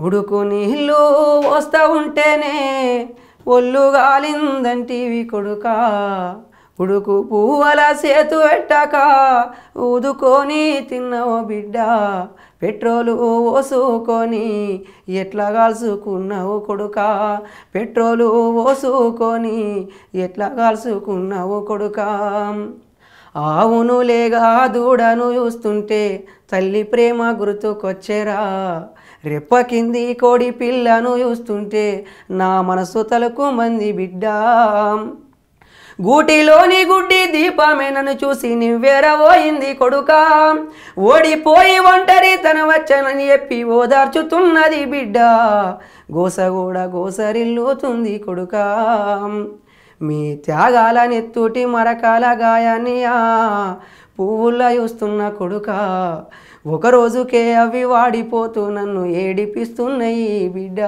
ఉడుకు నీళ్ళు వస్తా ఉంటేనే ఒళ్ళు గాలిందంటివి కొడుకా. ఉడుకు పువ్వల సేతు పెట్టాక ఊదుకొని తిన్నవో బిడ్డ. పెట్రోలు ఓసుకొని ఎట్లా కాల్చుకున్నావు కొడుకా? పెట్రోలు ఓసుకొని ఎట్లా కాల్చుకున్నావు కొడుకా? ఆవును లేగా దూడను చూస్తుంటే తల్లి ప్రేమ గుర్తుకొచ్చేరా. రెప్ప కింది కోడి పిల్లను చూస్తుంటే నా మనసు తలకు మంది బిడ్డ. గూటిలోని గుడ్డి దీపమే నన్ను చూసి నివ్వెరబోయింది కొడుకా. ఓడిపోయి ఒంటరి తన వచ్చనని చెప్పి ఓదార్చుతున్నది బిడ్డ. గోసగూడ గోసరిల్లుతుంది కొడుకా. మీ త్యాగాల నెత్తుటి మరకాల గాయానియా. పువ్వుల్లా చూస్తున్న కొడుక ఒకరోజుకే అవి వాడిపోతూ నన్ను ఏడిపిస్తున్నాయి బిడ్డ.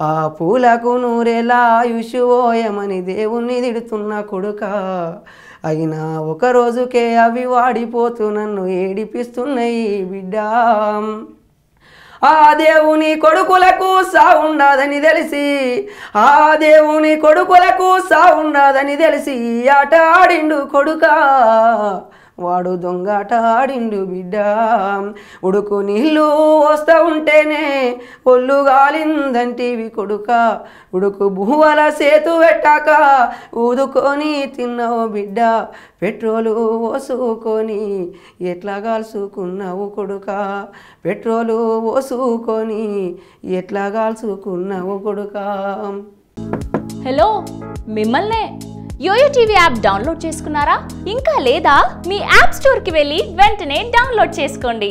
ఆ పూలకు నూరెలా ఆయుష్ ఓయమని దేవుణ్ణి తిడుతున్న కొడుక అయినా ఒక రోజుకే అవి వాడిపోతూ నన్ను ఏడిపిస్తున్నాయి బిడ్డ. ఆ దేవుని కొడుకులకు సావుండదని తెలిసి ఆ దేవుని కొడుకులకు సావుండదని తెలిసి ఆట ఆడిండు కొడుకా. వాడు దొంగట ఆడిండు బిడ్డ. ఉడుకు నీళ్ళు వస్తూ ఉంటేనే ఒళ్ళు గాలిందంటివి కొడుక. ఉడుకు భూవల సేతు పెట్టాక ఊదుకొని తిన్నావు బిడ్డ. పెట్రోలు పోసుకొని ఎట్లా కాల్చుకున్నావు కొడుక? పెట్రోలు పోసుకొని ఎట్లా కాల్చుకున్నావు కొడుక? హలో మిమ్మల్నే యోయో టీవీ యాప్ డౌన్లోడ్ చేసుకున్నారా? ఇంకా లేదా మీ యాప్ స్టోర్కి వెళ్ళి వెంటనే డౌన్లోడ్ చేసుకోండి.